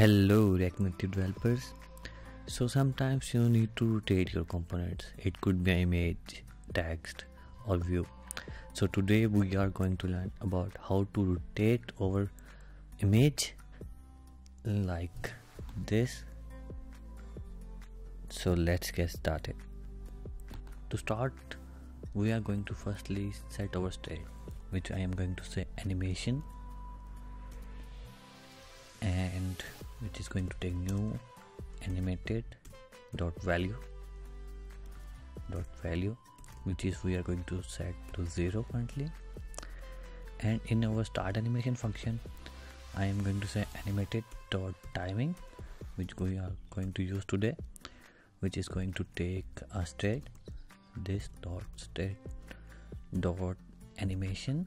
Hello React Native developers. So sometimes you need to rotate your components. It could be image, text or view. So today we are going to learn about how to rotate our image like this. So let's get started. To start we are going to firstly set our state which I am going to say animation and which is going to take new animated dot value dot value which is we are going to set to zero currently. And in our start animation function I am going to say animated dot timing which we are going to use today which is going to take a state this dot state dot animation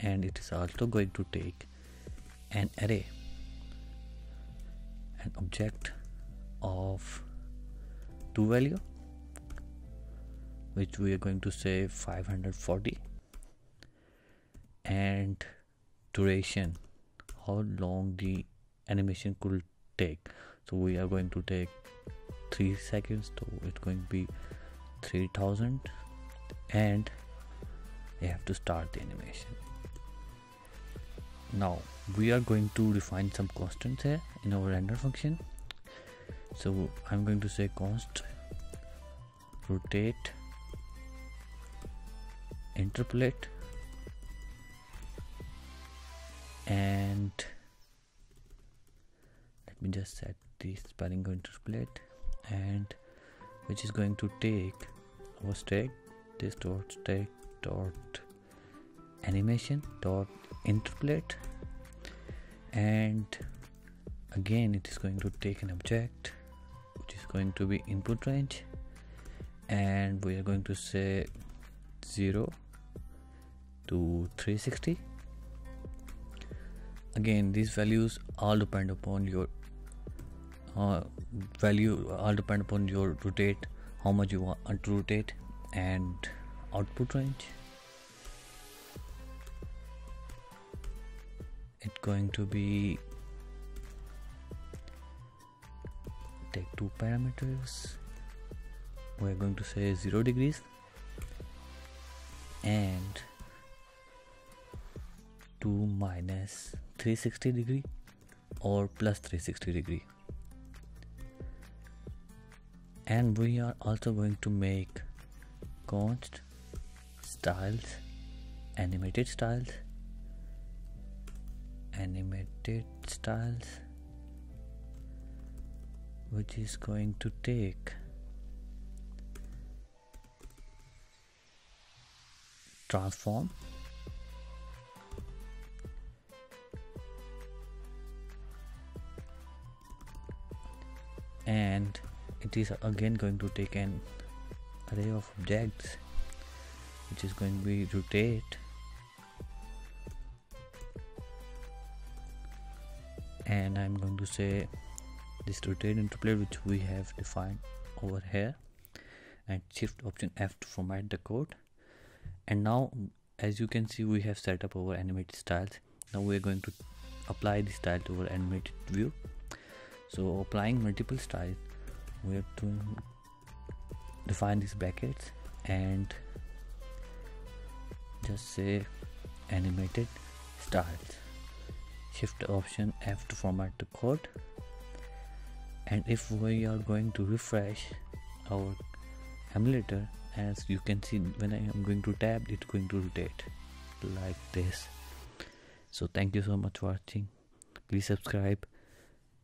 and it is also going to take an array an object of toValue which we are going to say 540 and duration how long the animation could take. So we are going to take three seconds so it's going to be 3000 and we have to start the animation now we are going to define some constants here in our render function. So I'm going to say const rotate interpolate and let me just set the spelling interpolate and which is going to take our state this dot state dot animation dot interpolate. And again it is going to take an object which is going to be input range. And we are going to say 0 to 360 again these values all depend upon your uh, value all depend upon your rotate how much you want to rotate and output range it's going to be take two parameters we're going to say 0 degrees and 2 minus 360 degree or plus 360 degree. And we are also going to make const styles animated styles animated styles which is going to take transform and it is again going to take an array of objects which is going to be rotate and I'm going to say this rotate interpolate which we have defined over here and shift option F to format the code. And now as you can see we have set up our animated styles. Now we are going to apply the style to our animated view. So applying multiple styles we have to define these brackets and just say animated styles shift option F to format the code. And if we are going to refresh our emulator as you can see when I am going to tab it's going to rotate like this. So thank you so much for watching. Please subscribe